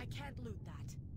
I can't loot that.